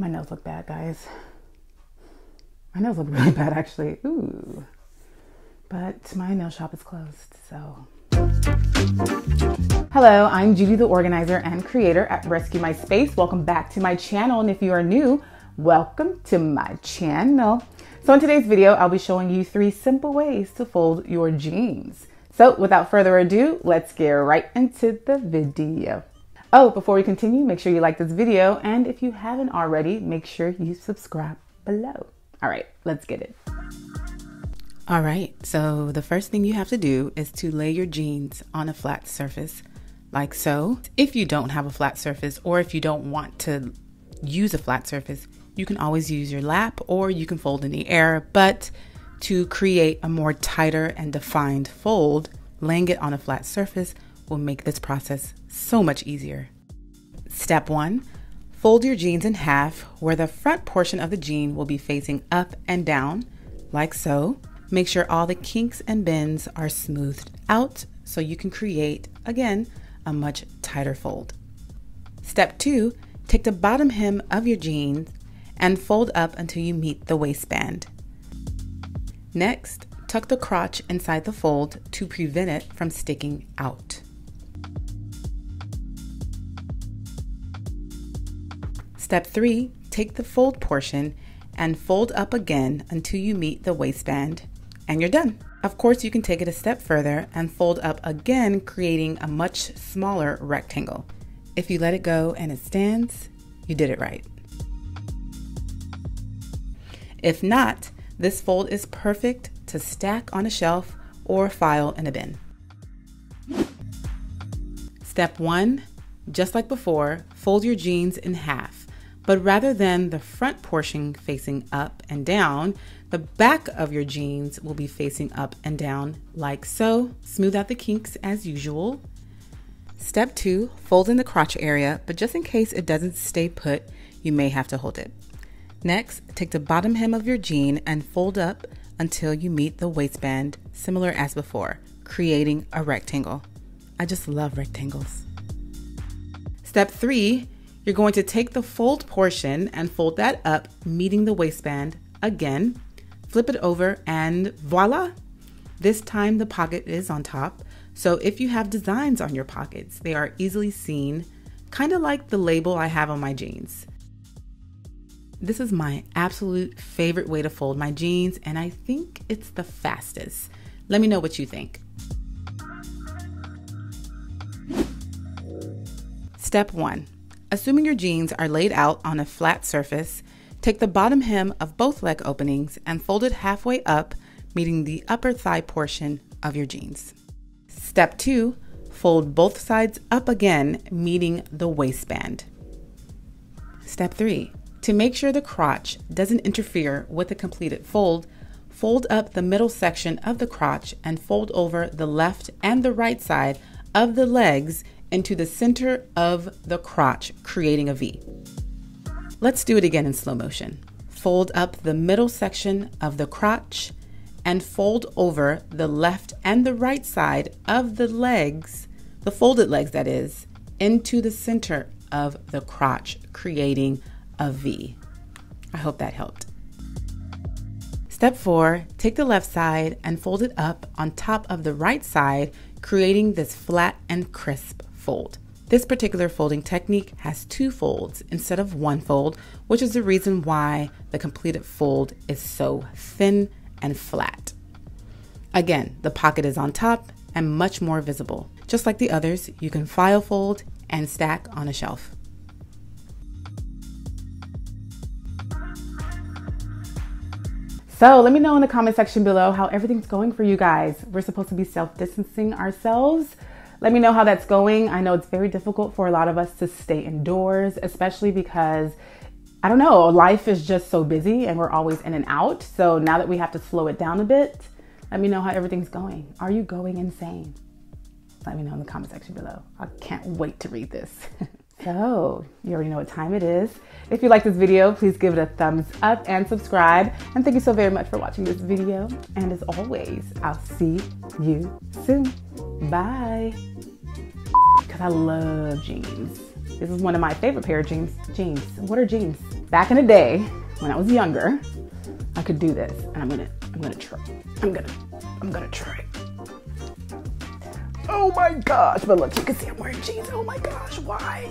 My nails look bad, guys. My nails look really bad, actually. Ooh. But my nail shop is closed, so. Hello, I'm Judi, the organizer and creator at Rescue My Space. Welcome back to my channel. And if you are new, welcome to my channel. So in today's video, I'll be showing you three simple ways to fold your jeans. So without further ado, let's get right into the video. Oh, before we continue, make sure you like this video. And if you haven't already, make sure you subscribe below. All right, let's get it. All right, so the first thing you have to do is to lay your jeans on a flat surface like so. If you don't have a flat surface or if you don't want to use a flat surface, you can always use your lap or you can fold in the air, but to create a more tighter and defined fold, laying it on a flat surface will make this process so much easier. Step one, fold your jeans in half where the front portion of the jean will be facing up and down, like so. Make sure all the kinks and bends are smoothed out so you can create, again, a much tighter fold. Step two, take the bottom hem of your jeans and fold up until you meet the waistband. Next, tuck the crotch inside the fold to prevent it from sticking out. Step 3. Take the fold portion and fold up again until you meet the waistband, and you're done. Of course, you can take it a step further and fold up again, creating a much smaller rectangle. If you let it go and it stands, you did it right. If not, this fold is perfect to stack on a shelf or file in a bin. Step 1. Just like before, fold your jeans in half but rather than the front portion facing up and down, the back of your jeans will be facing up and down like so. Smooth out the kinks as usual. Step two, fold in the crotch area, but just in case it doesn't stay put, you may have to hold it. Next, take the bottom hem of your jean and fold up until you meet the waistband, similar as before, creating a rectangle. I just love rectangles. Step three, you're going to take the fold portion and fold that up, meeting the waistband again. Flip it over and voila! This time the pocket is on top. So if you have designs on your pockets, they are easily seen, kind of like the label I have on my jeans. This is my absolute favorite way to fold my jeans, and I think it's the fastest. Let me know what you think. Step one Assuming your jeans are laid out on a flat surface, take the bottom hem of both leg openings and fold it halfway up, meeting the upper thigh portion of your jeans. Step two, fold both sides up again, meeting the waistband. Step three, to make sure the crotch doesn't interfere with the completed fold, fold up the middle section of the crotch and fold over the left and the right side of the legs into the center of the crotch, creating a V. Let's do it again in slow motion. Fold up the middle section of the crotch and fold over the left and the right side of the legs, the folded legs that is, into the center of the crotch, creating a V. I hope that helped. Step four, take the left side and fold it up on top of the right side, creating this flat and crisp fold. This particular folding technique has two folds instead of one fold, which is the reason why the completed fold is so thin and flat. Again, the pocket is on top and much more visible. Just like the others, you can file fold and stack on a shelf. So let me know in the comment section below how everything's going for you guys. We're supposed to be self-distancing ourselves let me know how that's going. I know it's very difficult for a lot of us to stay indoors, especially because I don't know, life is just so busy and we're always in and out. So now that we have to slow it down a bit, let me know how everything's going. Are you going insane? Let me know in the comment section below. I can't wait to read this. so, you already know what time it is. If you like this video, please give it a thumbs up and subscribe. And thank you so very much for watching this video. And as always, I'll see you soon. Bye. Because I love jeans. This is one of my favorite pair of jeans. Jeans. What are jeans? back in the day when I was younger, I could do this, and I'm gonna, I'm gonna try. I'm gonna, I'm gonna try. Oh my gosh! But look, you can see I'm wearing jeans. Oh my gosh, why?